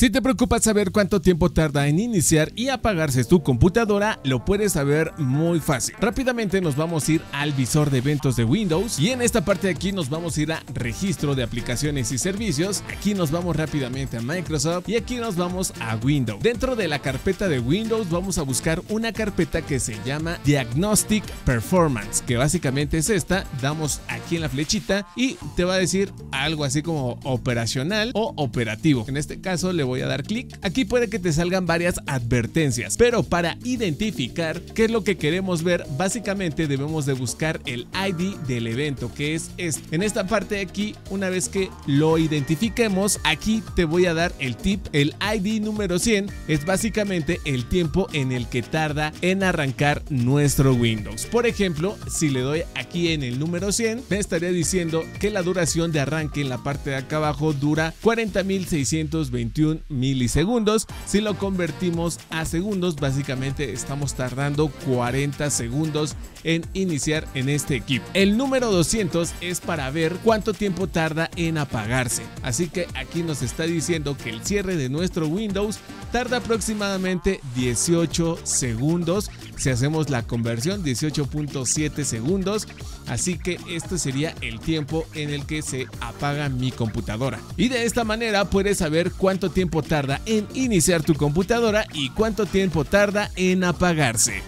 Si te preocupa saber cuánto tiempo tarda en iniciar y apagarse tu computadora, lo puedes saber muy fácil. Rápidamente nos vamos a ir al visor de eventos de Windows y en esta parte de aquí nos vamos a ir a registro de aplicaciones y servicios. Aquí nos vamos rápidamente a Microsoft y aquí nos vamos a Windows. Dentro de la carpeta de Windows vamos a buscar una carpeta que se llama Diagnostic Performance, que básicamente es esta. Damos aquí en la flechita y te va a decir algo así como operacional o operativo. En este caso le voy a dar clic. Aquí puede que te salgan varias advertencias, pero para identificar qué es lo que queremos ver, básicamente debemos de buscar el ID del evento, que es este. En esta parte de aquí, una vez que lo identifiquemos, aquí te voy a dar el tip. El ID número 100 es básicamente el tiempo en el que tarda en arrancar nuestro Windows. Por ejemplo, si le doy aquí en el número 100, me estaría diciendo que la duración de arranque en la parte de acá abajo dura 40.621 milisegundos. Si lo convertimos a segundos, básicamente estamos tardando 40 segundos en iniciar en este equipo. El número 200 es para ver cuánto tiempo tarda en apagarse. Así que aquí nos está diciendo que el cierre de nuestro Windows tarda aproximadamente 18 segundos. Si hacemos la conversión, 18.7 segundos. Así que este sería el tiempo en el que se apaga mi computadora. Y de esta manera puedes saber cuánto tiempo tarda en iniciar tu computadora y cuánto tiempo tarda en apagarse.